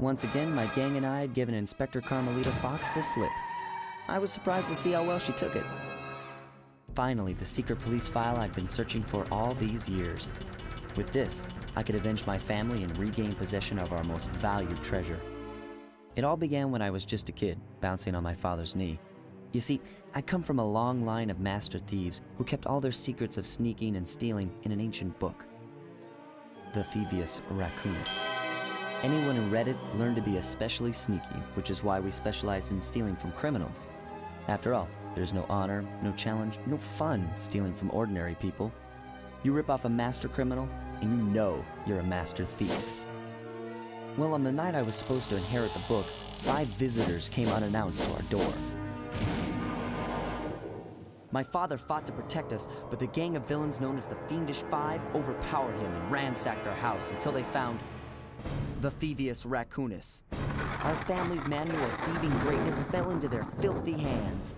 Once again, my gang and I had given Inspector Carmelita Fox the slip. I was surprised to see how well she took it. Finally, the secret police file I'd been searching for all these years. With this, I could avenge my family and regain possession of our most valued treasure. It all began when I was just a kid, bouncing on my father's knee. You see, I come from a long line of master thieves who kept all their secrets of sneaking and stealing in an ancient book. The Thievius Raccoonus. Anyone who read it learned to be especially sneaky, which is why we specialize in stealing from criminals. After all, there's no honor, no challenge, no fun stealing from ordinary people. You rip off a master criminal, and you know you're a master thief. Well, on the night I was supposed to inherit the book, five visitors came unannounced to our door. My father fought to protect us, but the gang of villains known as the Fiendish Five overpowered him and ransacked our house until they found the Thievius Raccoonus. Our family's manual of thieving greatness fell into their filthy hands.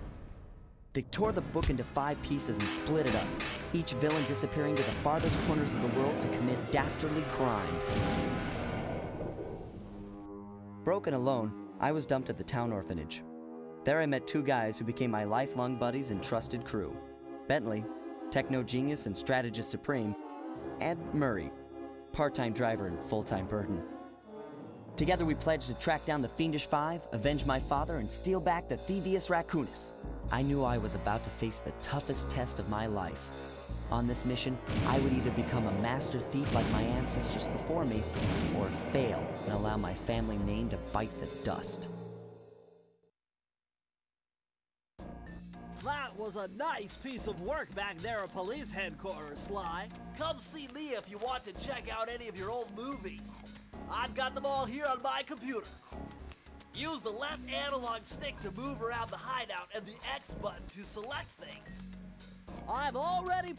They tore the book into five pieces and split it up, each villain disappearing to the farthest corners of the world to commit dastardly crimes. Broken alone, I was dumped at the town orphanage. There I met two guys who became my lifelong buddies and trusted crew. Bentley, techno genius and strategist supreme, and Murray, part-time driver and full-time burden. Together we pledged to track down the Fiendish Five, avenge my father, and steal back the Thievius Raccoonus. I knew I was about to face the toughest test of my life. On this mission, I would either become a master thief like my ancestors before me, or fail and allow my family name to bite the dust. That was a nice piece of work back there at police headquarters, Sly. Come see me if you want to check out any of your old movies. I've got them all here on my computer. Use the left analog stick to move around the hideout and the X button to select things. I've already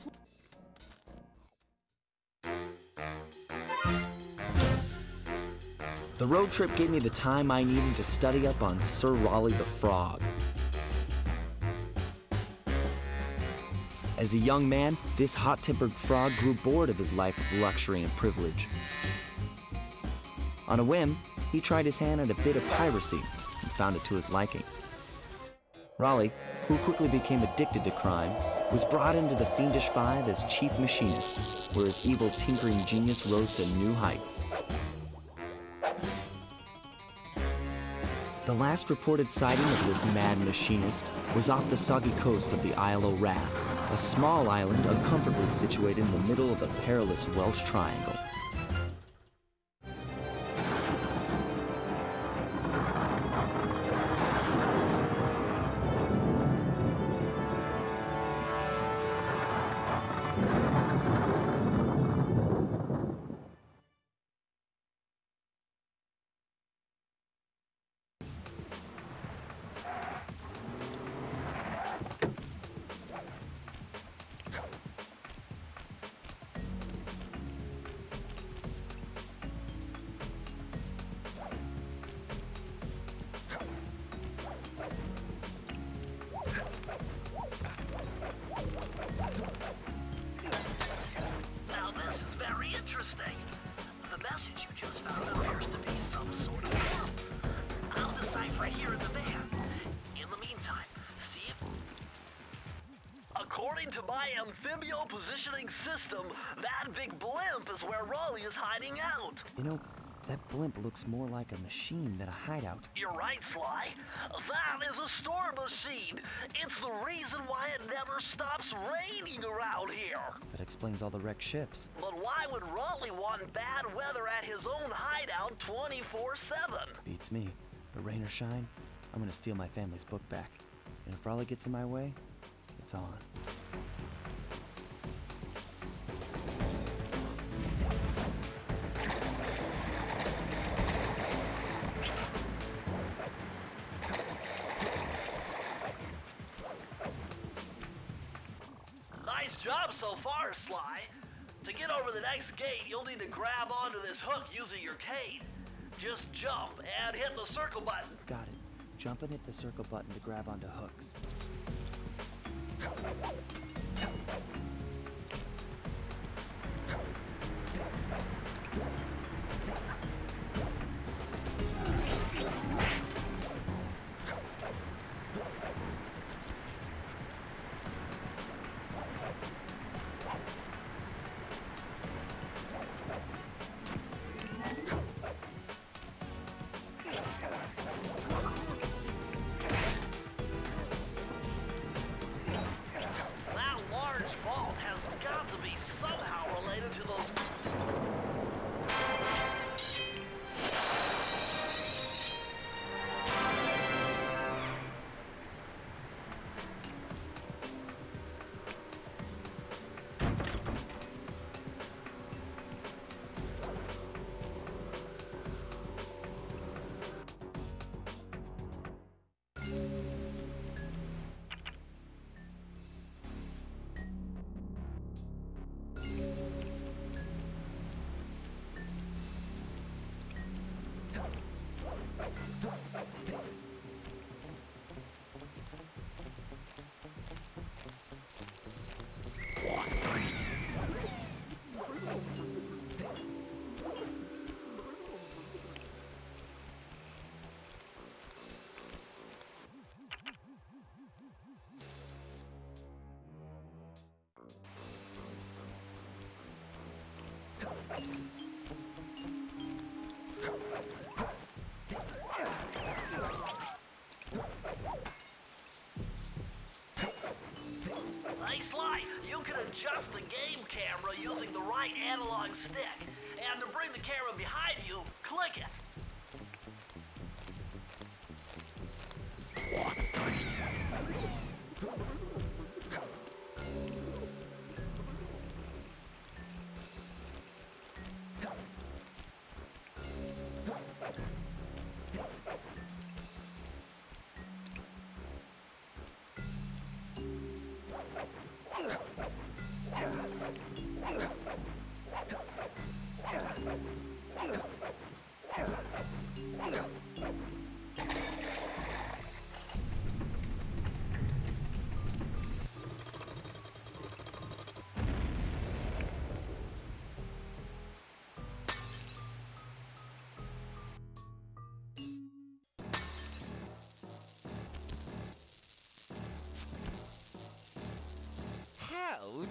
The road trip gave me the time I needed to study up on Sir Raleigh the Frog. As a young man, this hot-tempered frog grew bored of his life of luxury and privilege. On a whim, he tried his hand at a bit of piracy and found it to his liking. Raleigh, who quickly became addicted to crime, was brought into the Fiendish Five as chief machinist, where his evil tinkering genius rose to new heights. The last reported sighting of this mad machinist was off the soggy coast of the Isle of Wrath, a small island uncomfortably situated in the middle of a perilous Welsh triangle. It here in the van. In the meantime, see if... According to my amphibio positioning system, that big blimp is where Raleigh is hiding out. You know, that blimp looks more like a machine than a hideout. You're right, Sly. That is a storm machine. It's the reason why it never stops raining around here. That explains all the wrecked ships. But why would Raleigh want bad weather at his own hideout 24-7? Beats me. But rain or shine, I'm gonna steal my family's book back. And if Raleigh gets in my way, it's on. Nice job so far, Sly. To get over the next gate, you'll need to grab onto this hook using your cane. Just jump and hit the circle button. Got it. Jump and hit the circle button to grab onto hooks. Hey, Sly, you can adjust the game camera using the right analog stick. And to bring the camera behind you, click it.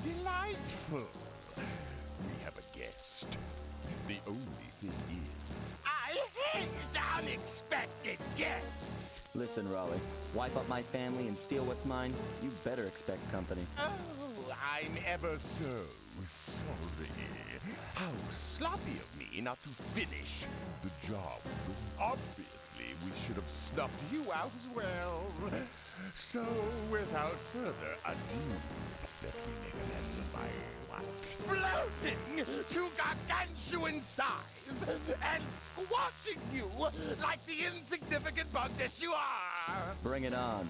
Delightful! We have a guest. The only thing is, I hate unexpected guests! Listen, Raleigh, wipe up my family and steal what's mine, you better expect company. Oh, I'm ever so sorry. How sloppy of me not to finish the job. Obviously, we should have snuffed you out as well. So, without further ado, to gargantuan size and squashing you like the insignificant bug that you are! Bring it on.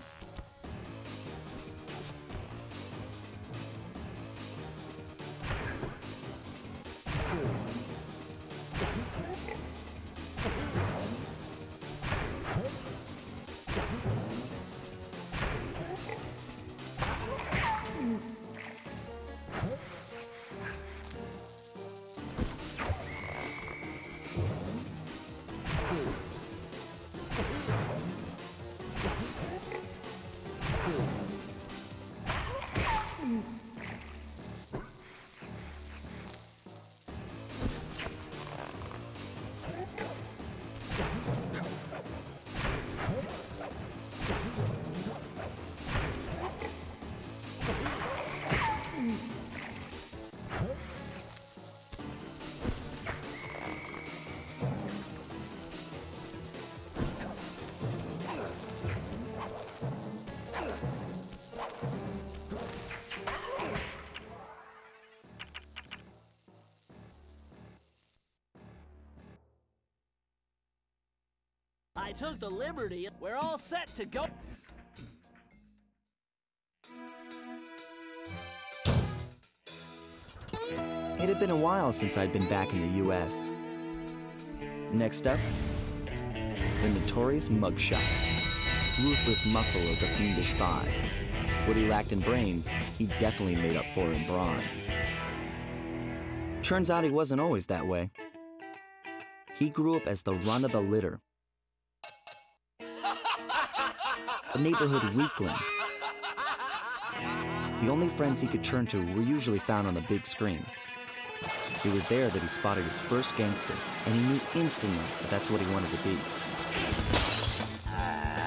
I took the liberty. We're all set to go. It had been a while since I'd been back in the US. Next up, the notorious mugshot. Ruthless muscle of the fiendish five. What he lacked in brains, he definitely made up for in brawn. Turns out he wasn't always that way. He grew up as the run of the litter. A neighborhood weakling. The only friends he could turn to were usually found on the big screen. It was there that he spotted his first gangster, and he knew instantly that that's what he wanted to be.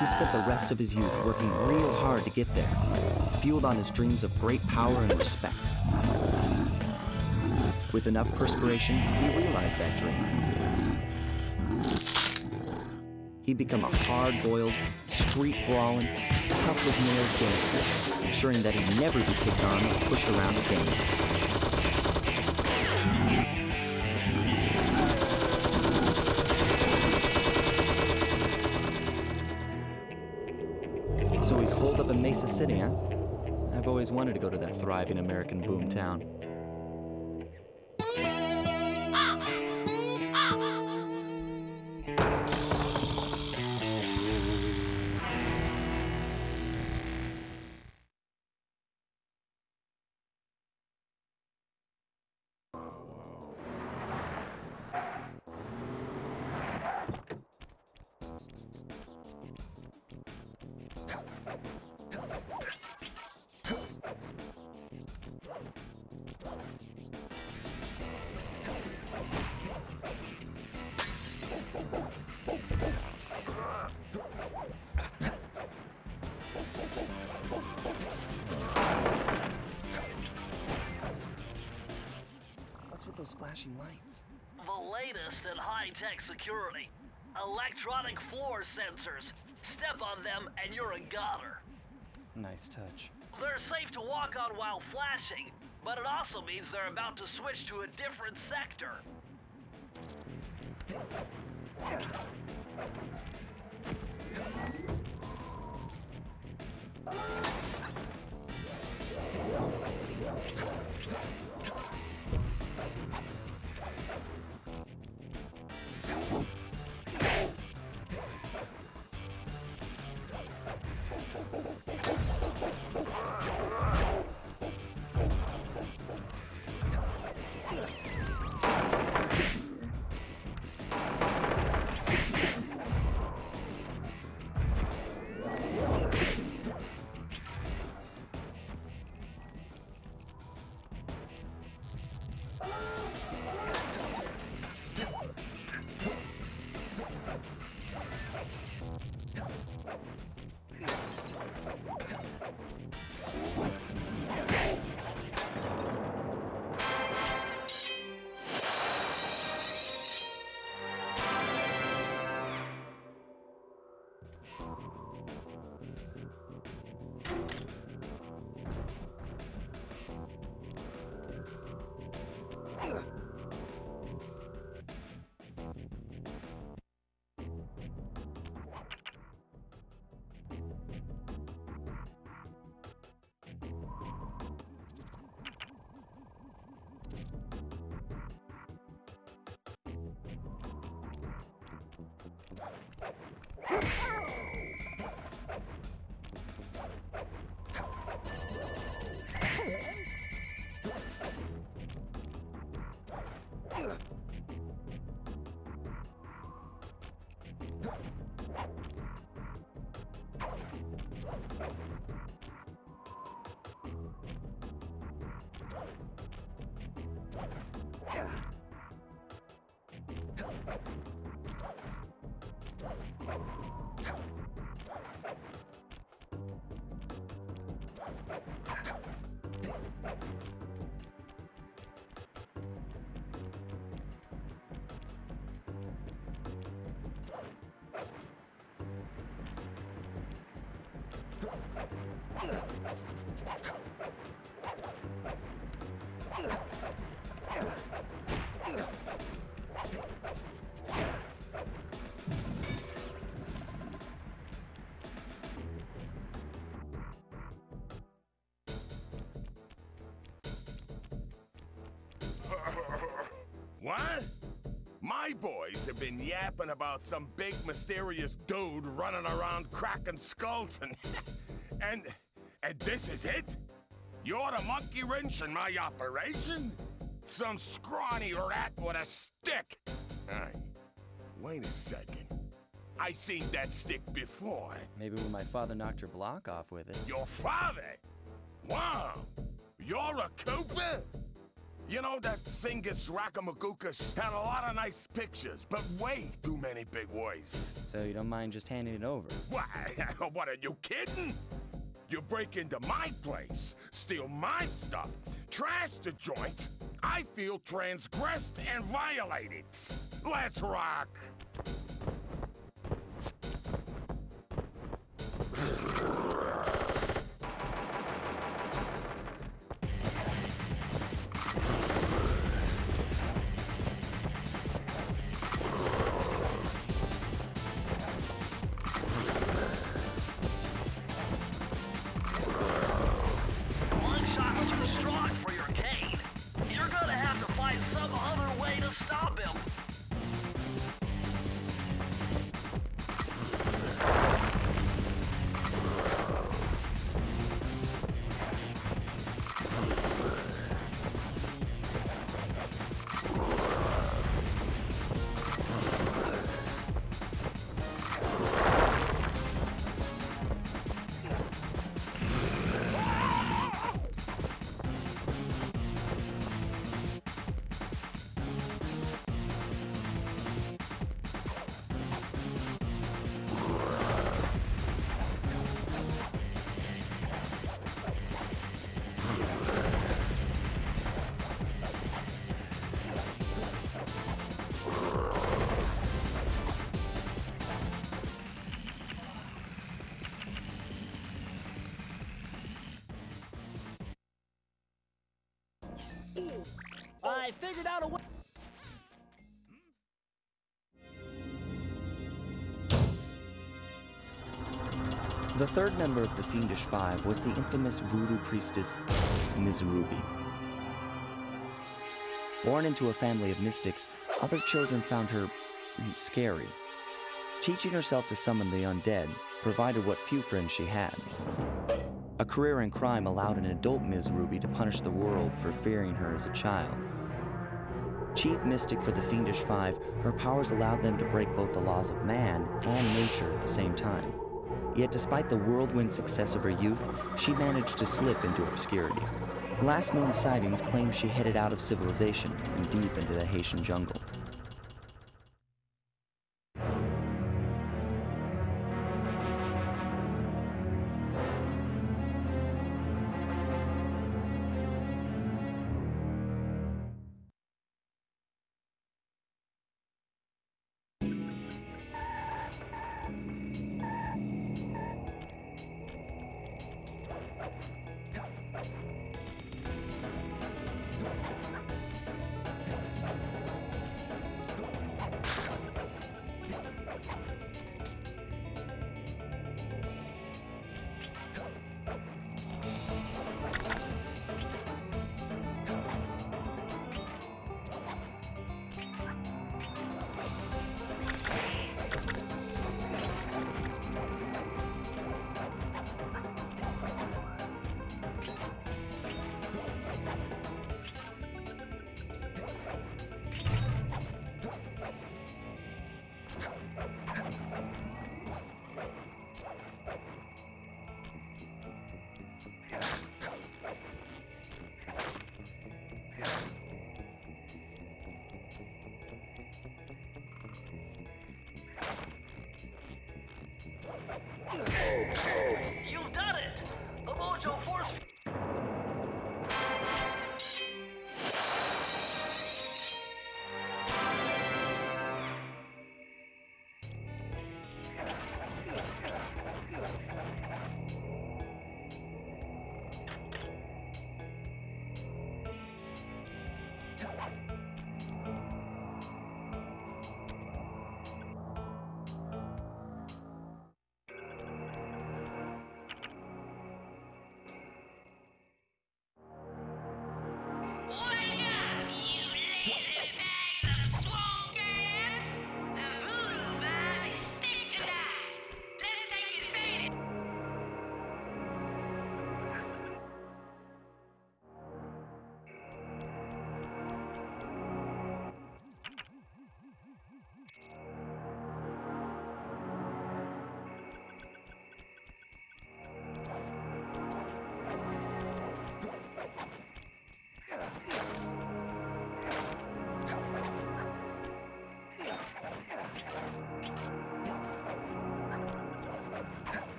He spent the rest of his youth working real hard to get there, fueled on his dreams of great power and respect. With enough perspiration, he realized that dream. He'd become a hard-boiled, street-brawling, tough-as-nails gangster, ensuring that he'd never be picked on or pushed around again. So he's holed up in Mesa City, huh? I've always wanted to go to that thriving American boom Nice touch. They're safe to walk on while flashing, but it also means they're about to switch to a different sector. Boys have been yapping about some big mysterious dude running around cracking skulls and... and... and this is it? You're the monkey wrench in my operation? Some scrawny rat with a stick? Hey, wait a second. I seen that stick before. Maybe when my father knocked your block off with it. Your father? Wow! You're a Cooper? You know, that Thingus Rackamagookus had a lot of nice pictures, but way too many big words. So you don't mind just handing it over? What? what, are you kidding? You break into my place, steal my stuff, trash the joint. I feel transgressed and violated. Let's rock! Figured out a way. The third member of the Fiendish Five was the infamous voodoo priestess, Miz Ruby. Born into a family of mystics, other children found her scary. Teaching herself to summon the undead provided what few friends she had. A career in crime allowed an adult Miz Ruby to punish the world for fearing her as a child. Chief mystic for the Fiendish Five, her powers allowed them to break both the laws of man and nature at the same time. Yet, despite the whirlwind success of her youth, she managed to slip into obscurity. Last known sightings claim she headed out of civilization and deep into the Haitian jungle.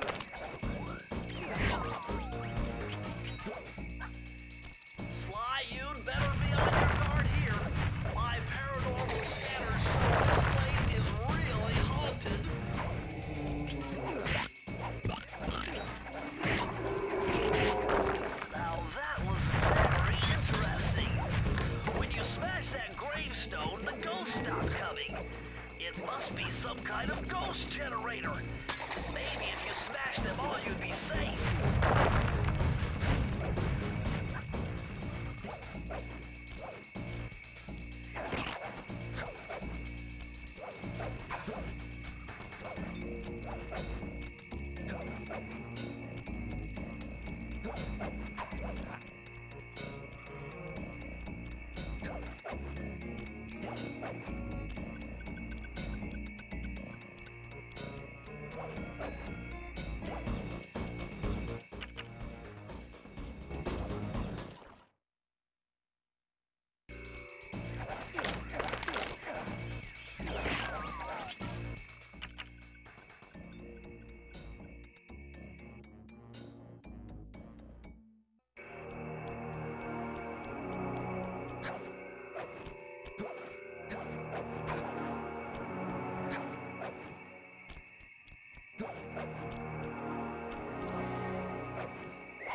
to it.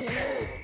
Yeah.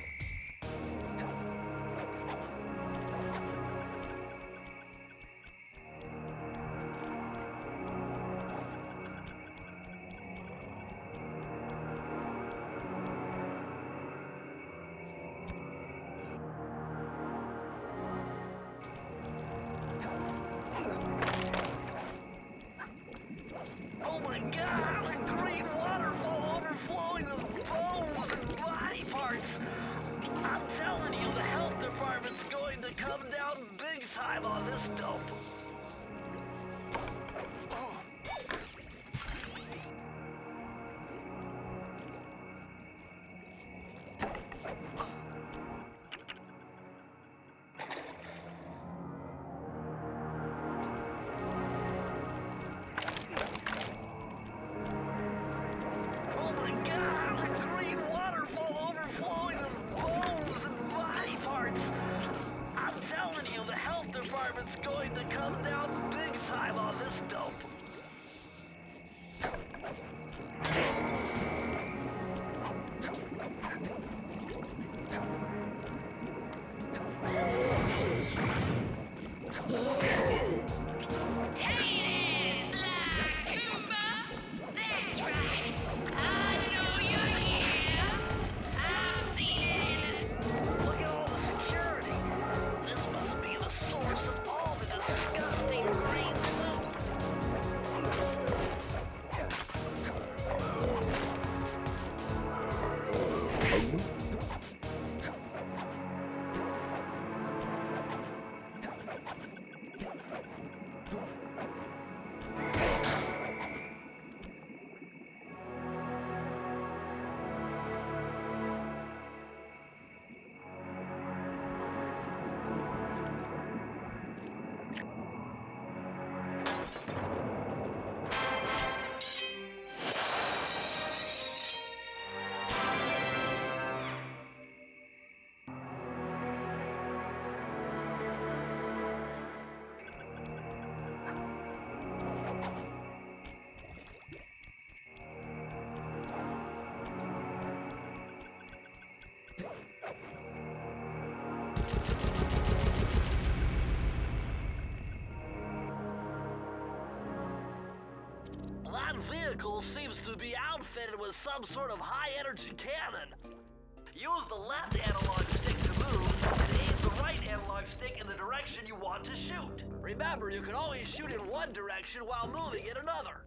seems to be outfitted with some sort of high-energy cannon. Use the left analog stick to move, and aim the right analog stick in the direction you want to shoot. Remember, you can always shoot in one direction while moving in another.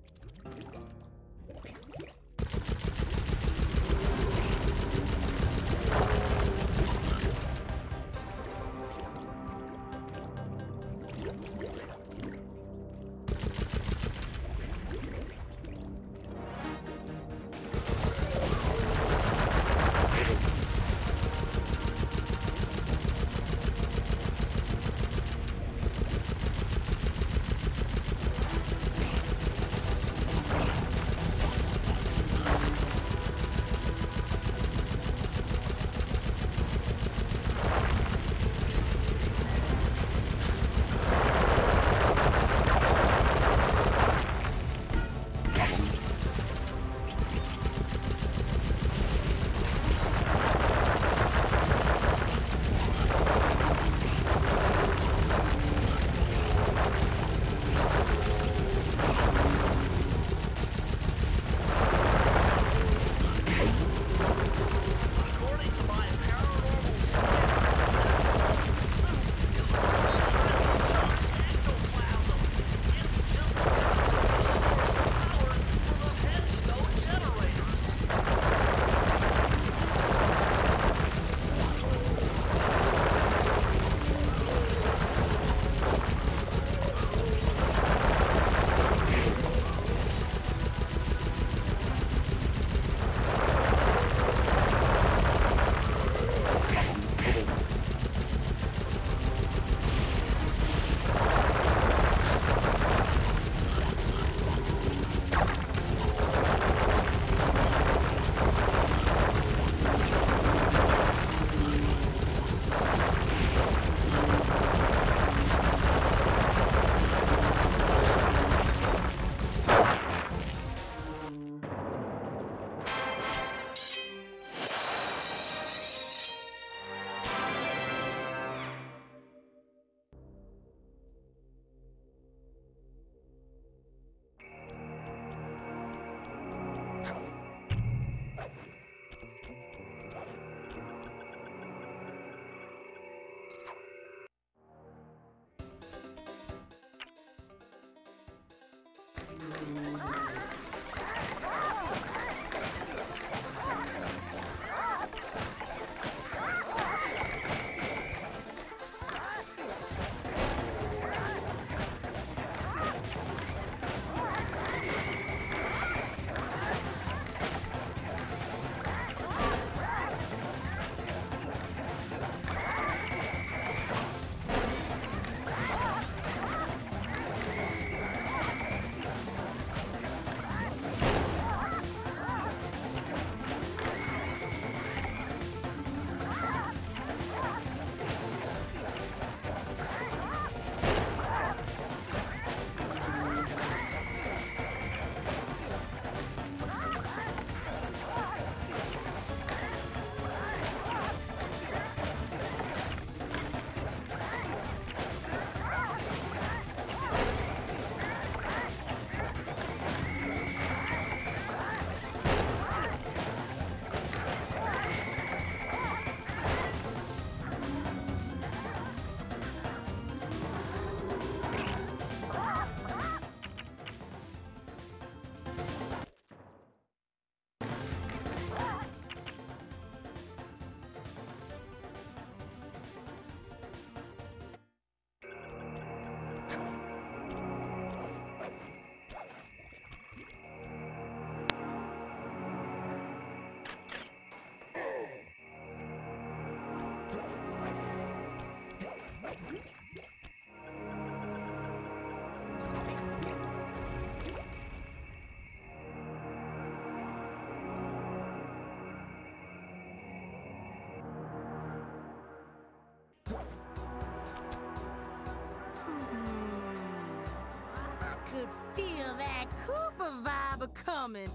Coming.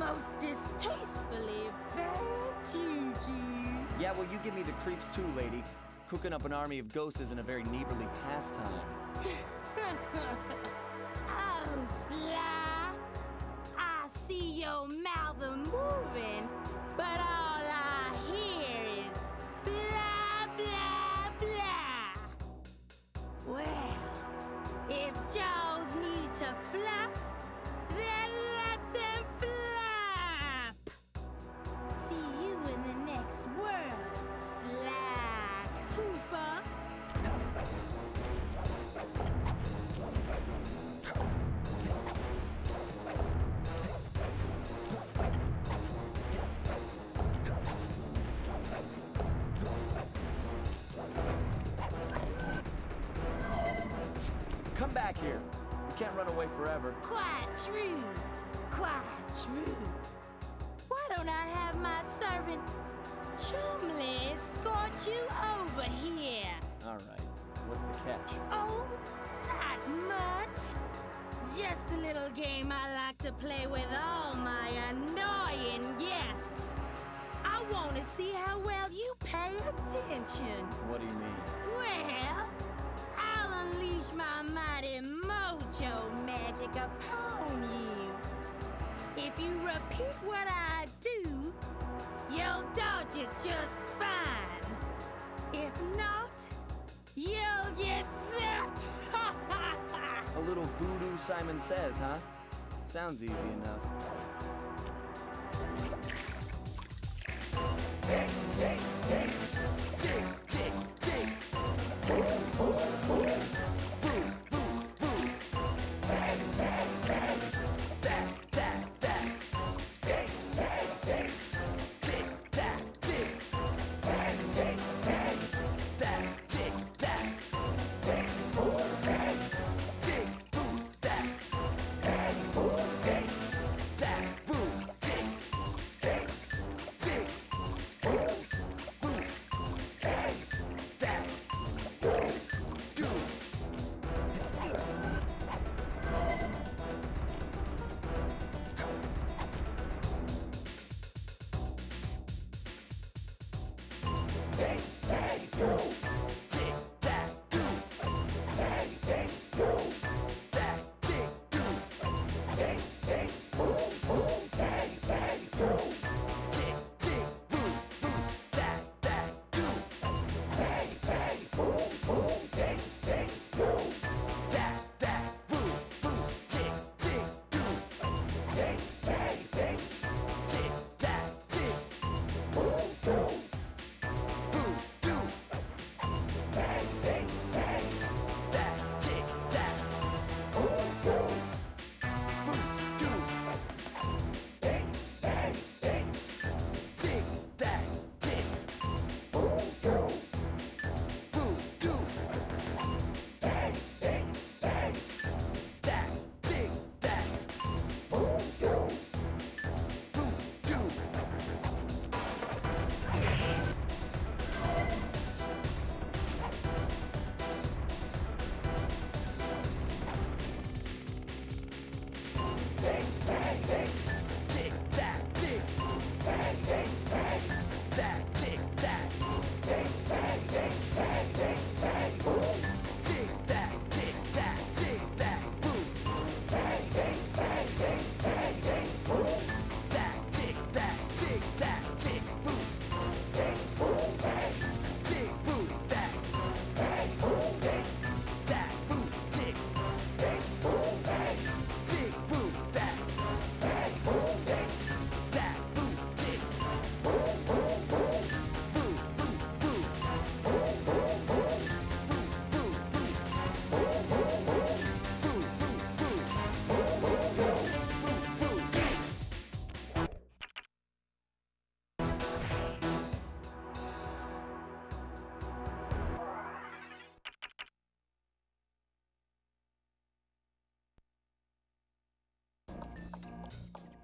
Most distastefully bad juju. Yeah, well, you give me the creeps too, lady. Cooking up an army of ghosts isn't a very neighborly pastime. back here. You can't run away forever. Quite true. Quite true. Why don't I have my servant Chumley escort you over here? All right. What's the catch? Oh, not much. Just a little game I like to play with all my annoying guests. I want to see how well you pay attention. What do you mean? Well, unleash my mighty mojo magic upon you. If you repeat what I do, you'll dodge it just fine. If not, you'll get zapped. A little voodoo Simon says, huh? Sounds easy enough.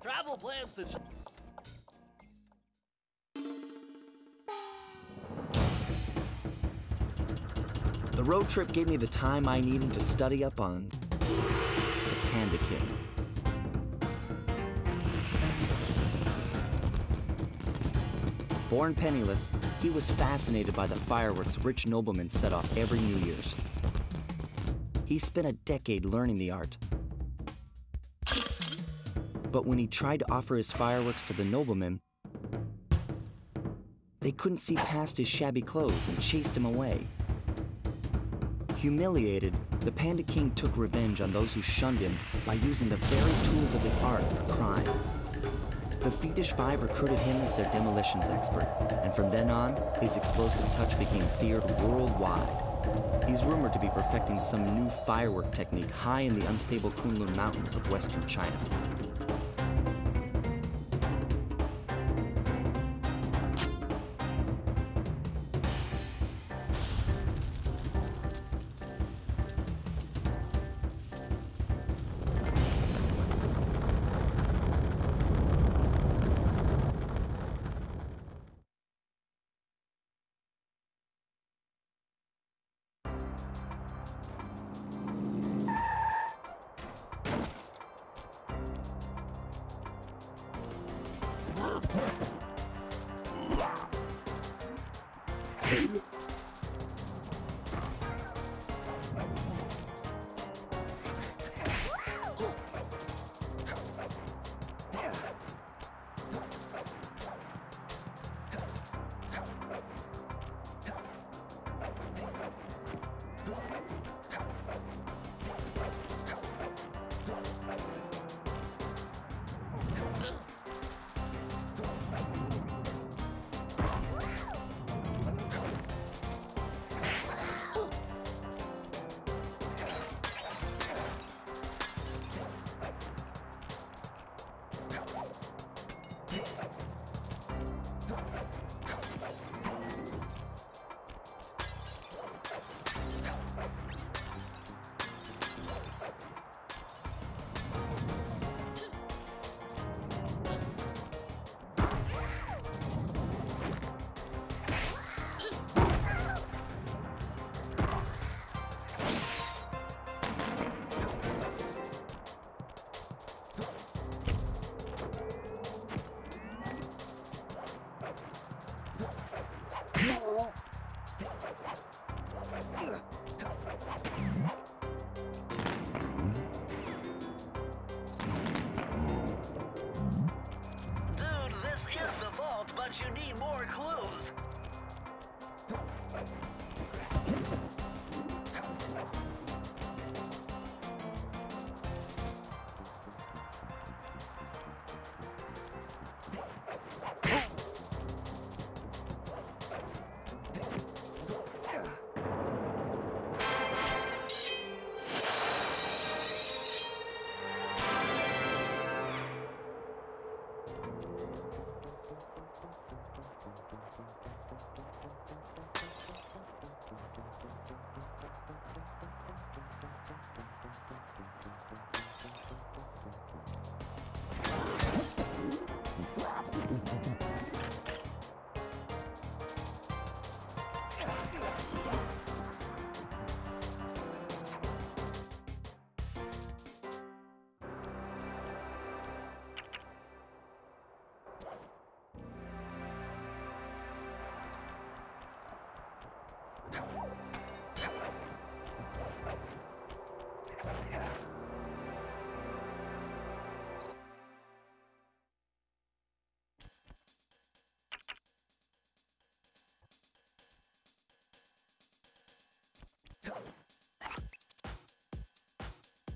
Travel plans to... The road trip gave me the time I needed to study up on the Panda King. Born penniless, he was fascinated by the fireworks rich noblemen set off every New Year's. He spent a decade learning the art, but when he tried to offer his fireworks to the noblemen, they couldn't see past his shabby clothes and chased him away. Humiliated, the Panda King took revenge on those who shunned him by using the very tools of his art for crime. The Fiendish Five recruited him as their demolitions expert, and from then on, his explosive touch became feared worldwide. He's rumored to be perfecting some new firework technique high in the unstable Kunlun Mountains of western China. Dude, this is the vault, but you need more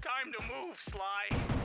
Time to move, Sly.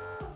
あ!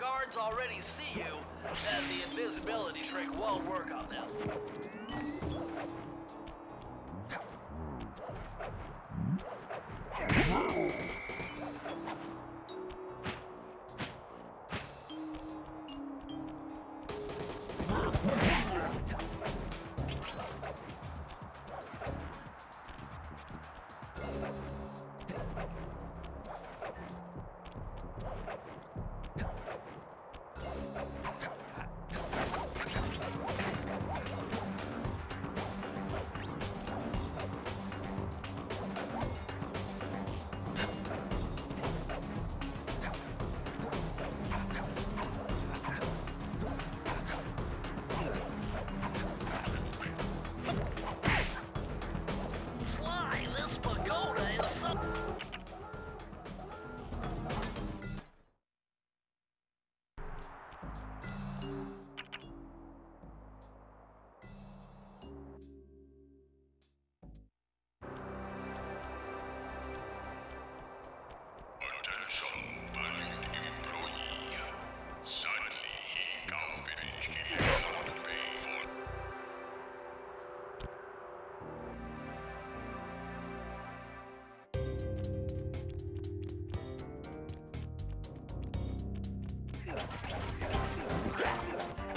guards already see you, then the invisibility trick won't work on them.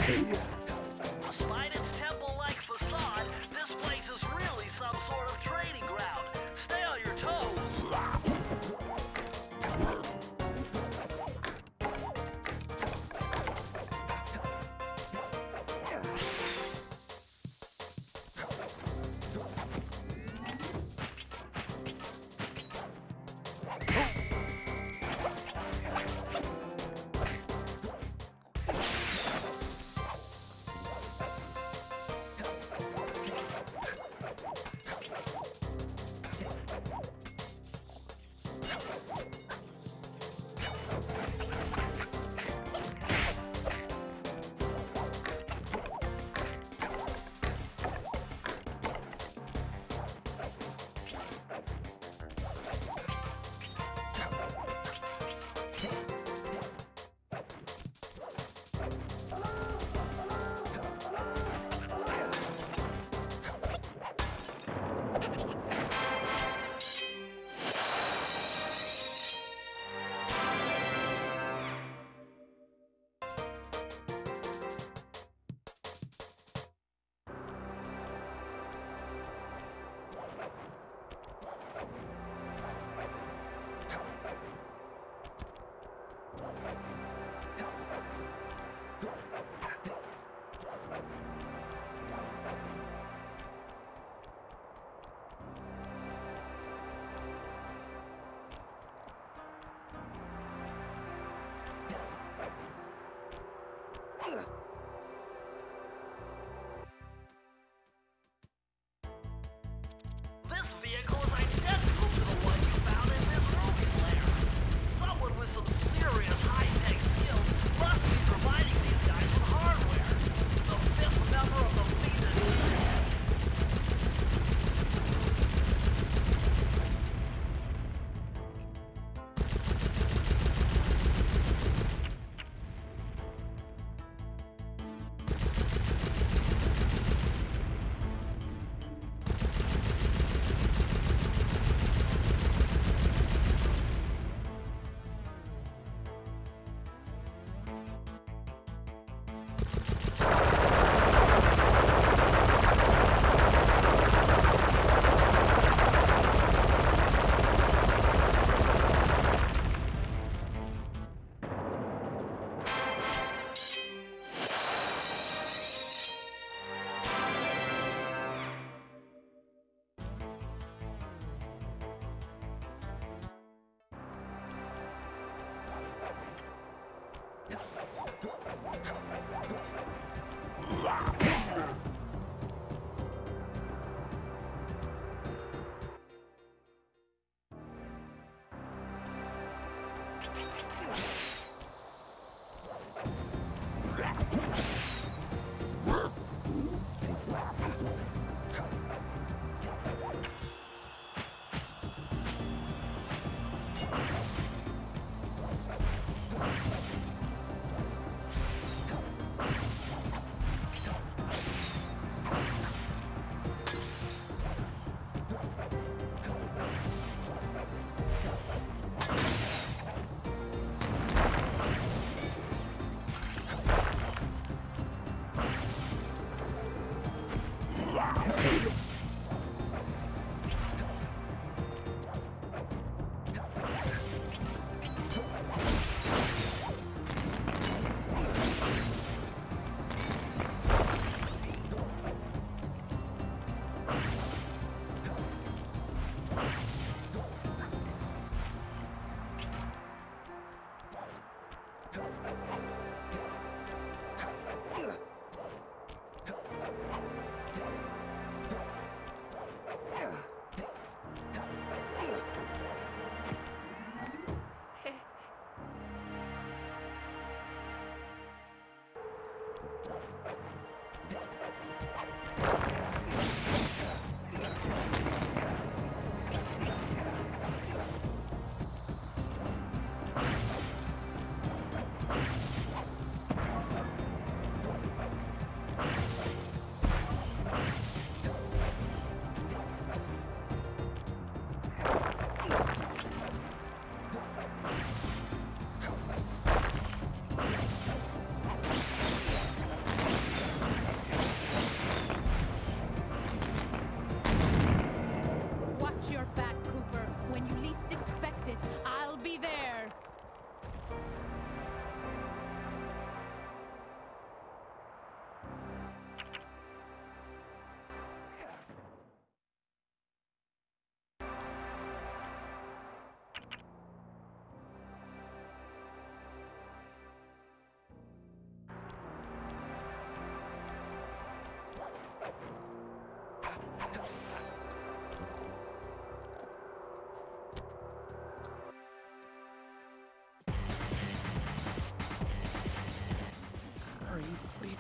Slide.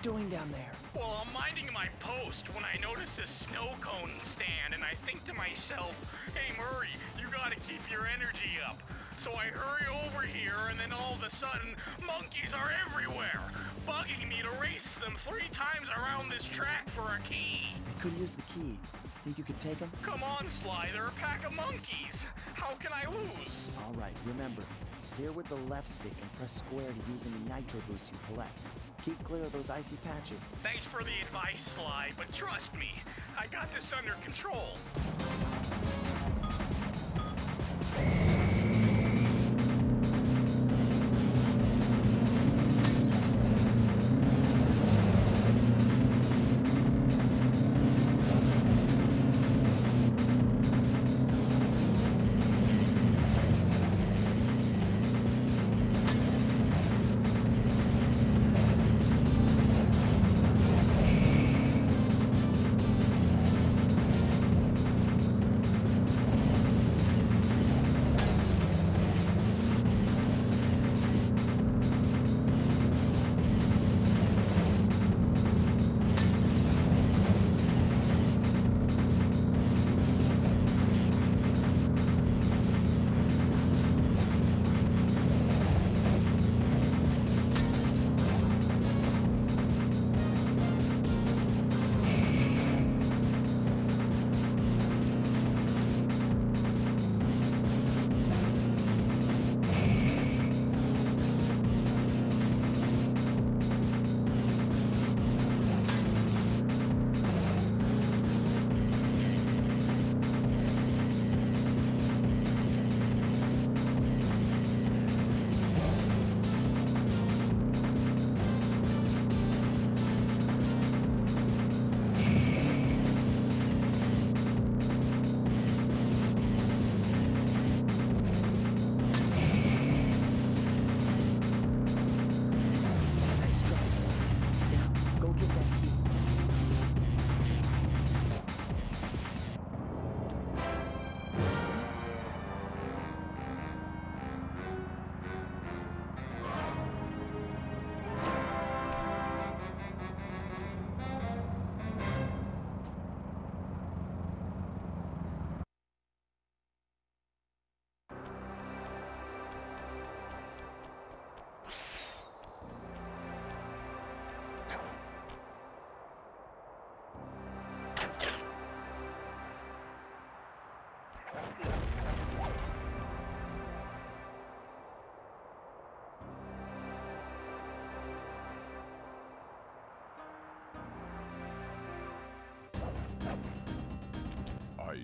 Doing down there? Well, I'm minding my post when I notice a snow cone stand, and I think to myself, hey, Murray, you gotta keep your energy up. So I hurry over here, and then all of a sudden, monkeys are everywhere, bugging me to race them three times around this track for a key. I could use the key. Think you could take them? Come on, Sly, they're a pack of monkeys. How can I lose? All right, remember, steer with the left stick and press square to use any nitro boost you collect. Keep clear of those icy patches. Thanks for the advice, Sly, but trust me, I got this under control.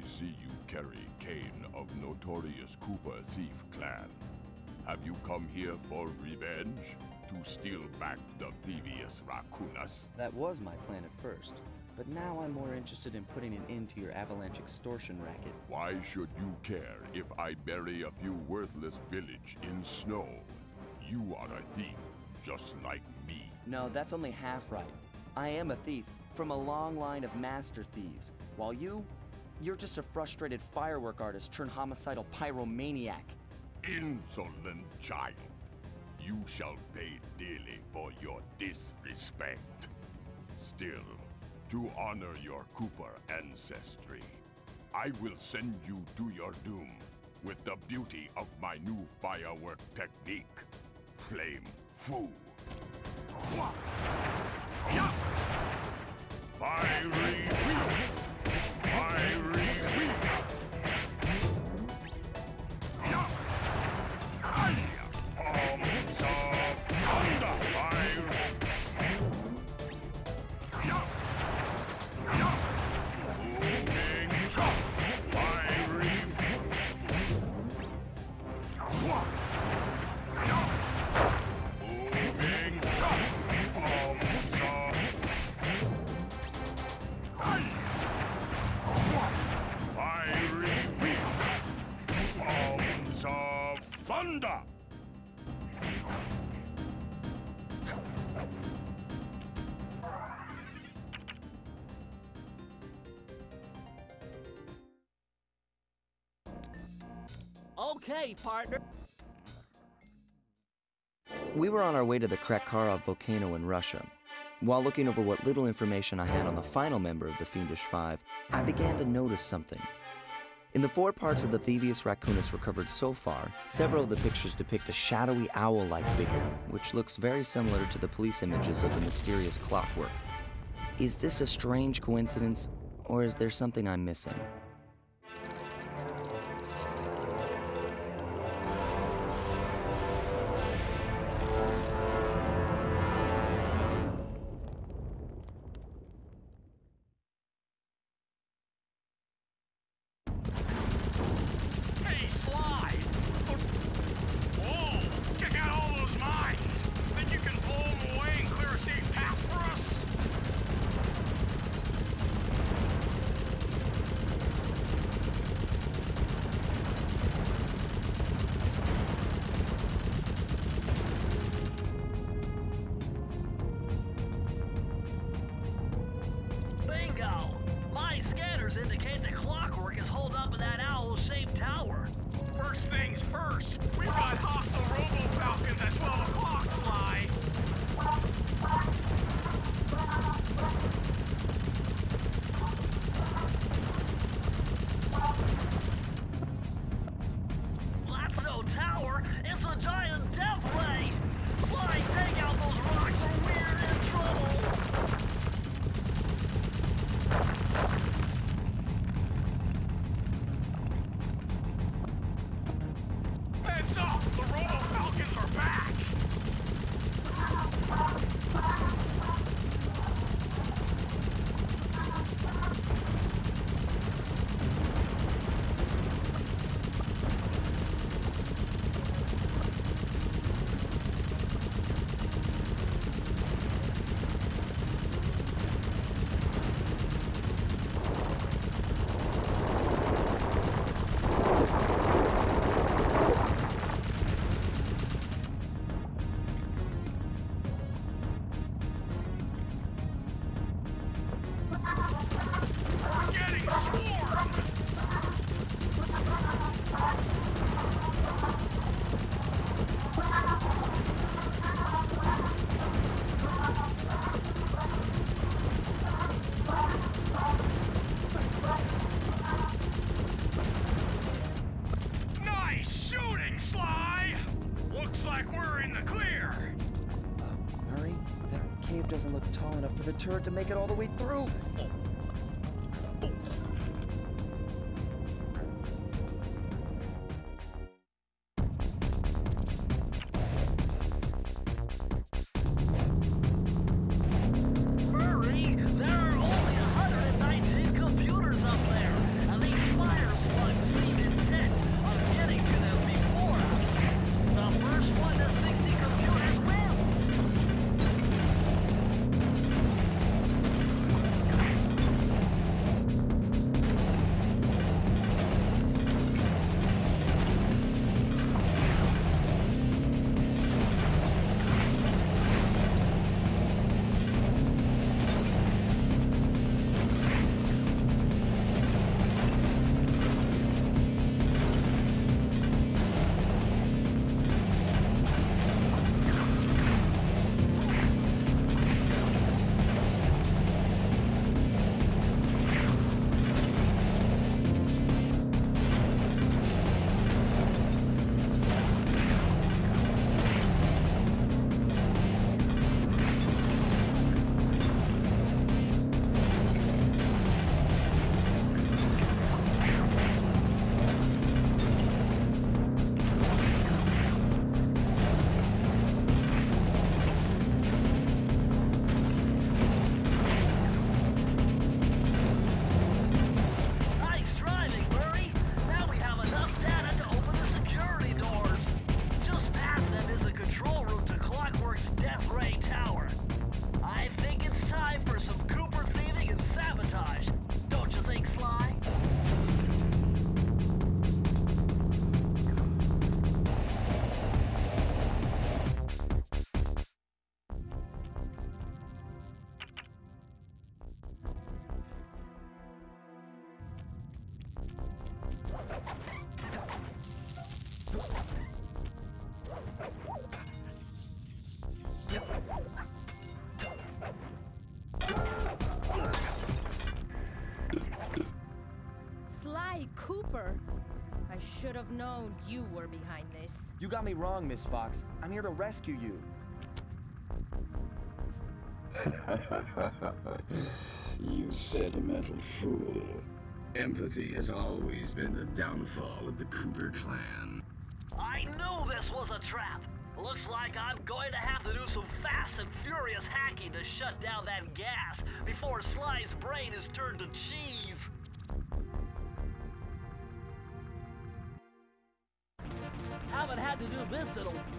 I see you carry cane of notorious Cooper Thief clan. Have you come here for revenge? To steal back the Thievius Raccoonus? That was my plan at first, but now I'm more interested in putting an end to your avalanche extortion racket. Why should you care if I bury a few worthless village in snow? You are a thief, just like me. No, that's only half right. I am a thief from a long line of master thieves, while you, you're just a frustrated firework artist turned homicidal pyromaniac. Insolent child. You shall pay dearly for your disrespect. Still, to honor your Cooper ancestry, I will send you to your doom with the beauty of my new firework technique, Flame Ya! Fiery Wheel! Fiery Okay, partner. We were on our way to the Krakarov volcano in Russia. While looking over what little information I had on the final member of the Fiendish Five, I began to notice something. In the four parts of the Thievius raccoonus recovered so far, several of the pictures depict a shadowy owl like figure, which looks very similar to the police images of the mysterious Clockwerk. Is this a strange coincidence, or is there something I'm missing? To make it all the way should have known you were behind this. You got me wrong, Miss Fox. I'm here to rescue you. you sentimental fool. Empathy has always been the downfall of the Cooper clan. I knew this was a trap. Looks like I'm going to have to do some fast and furious hacking to shut down that gas before Sly's brain is turned to cheese. This in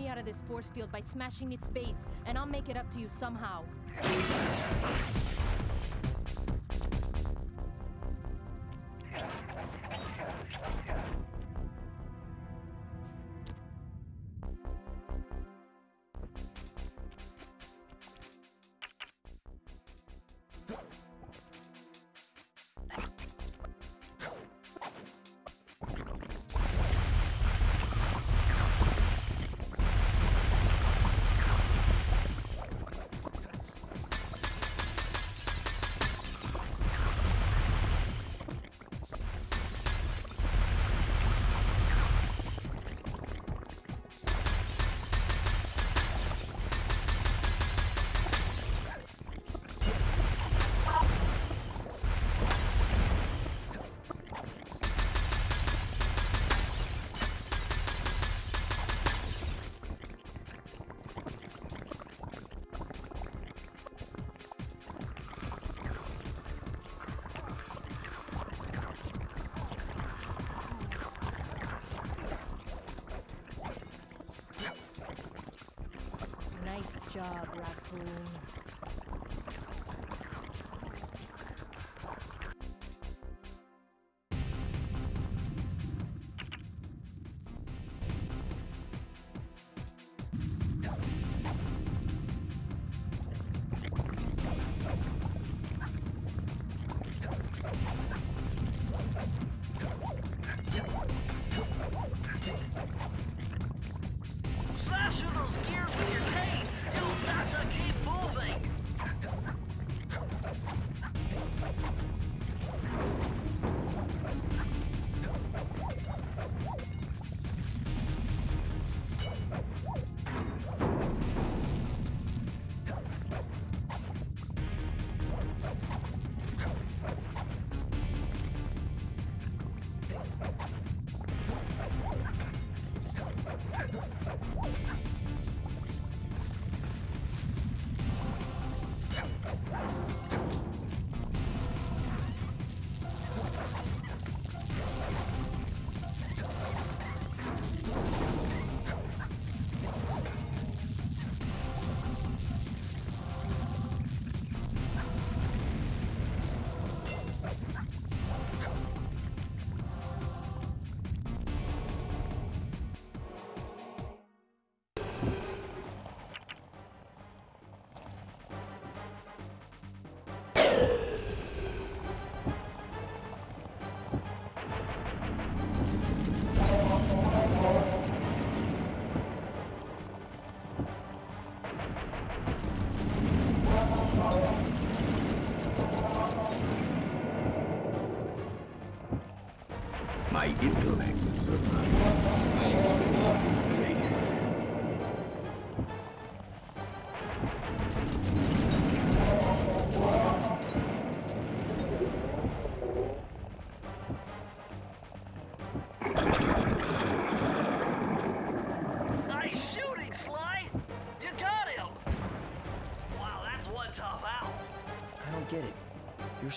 me out of this force field by smashing its base, and I'll make it up to you somehow. Job, raccoon.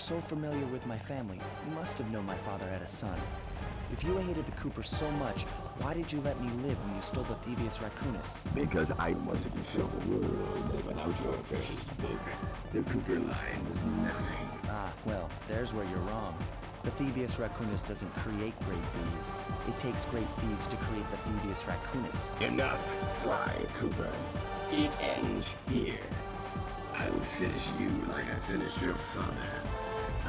So familiar with my family. You must have known my father had a son. If you hated the Coopers so much, why did you let me live when you stole the Thievius Raccoonus? Because I wanted to show the world that without your precious book, the Cooper line was nothing. Ah, well, there's where you're wrong. The Thievius Raccoonus doesn't create great thieves. It takes great thieves to create the Thievius Raccoonus. Enough, Sly Cooper. It ends here. I will finish you like I finished your father.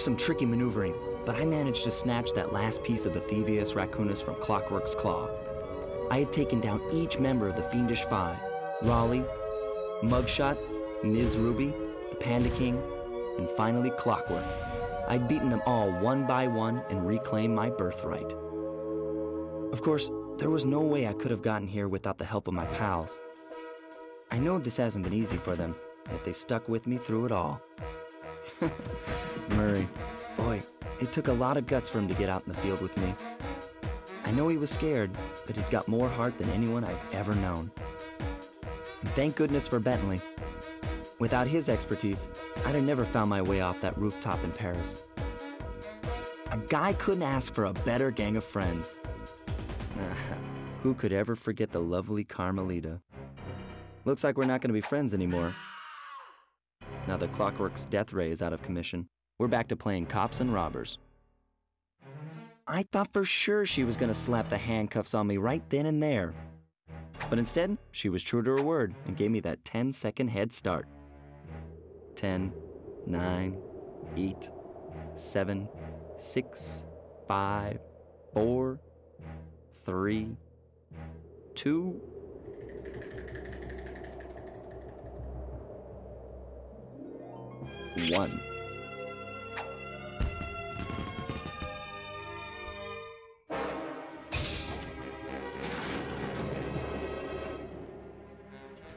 some tricky maneuvering, but I managed to snatch that last piece of the Thievius Raccoonus from Clockwerk's claw. I had taken down each member of the Fiendish Five Raleigh, Mugshot, Miz Ruby, the Panda King, and finally Clockwerk. I'd beaten them all one by one and reclaimed my birthright. Of course, there was no way I could have gotten here without the help of my pals. I know this hasn't been easy for them, yet they stuck with me through it all. Murray, boy, it took a lot of guts for him to get out in the field with me. I know he was scared, but he's got more heart than anyone I've ever known. And thank goodness for Bentley. Without his expertise, I'd have never found my way off that rooftop in Paris. A guy couldn't ask for a better gang of friends. Who could ever forget the lovely Carmelita? Looks like we're not going to be friends anymore. Now that Clockwerk's death ray is out of commission, we're back to playing cops and robbers. I thought for sure she was going to slap the handcuffs on me right then and there. But instead, she was true to her word and gave me that 10 second head start. 10, 9, 8, 7, 6, 5, 4, 3, 2, one.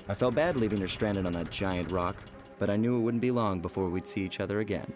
I felt bad leaving her stranded on that giant rock, but I knew it wouldn't be long before we'd see each other again.